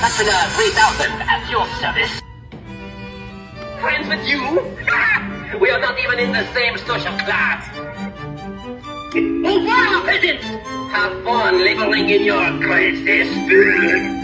Spatula 3000 at your service. Friends with you? Ah! we are not even in the same social class. Oh, wow, peasants! Have fun living in your crazy.